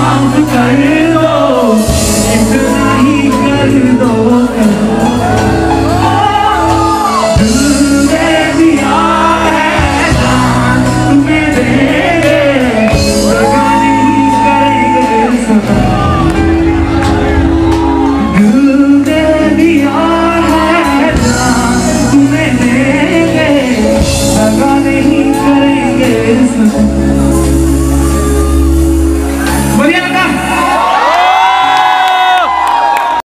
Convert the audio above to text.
ڪيو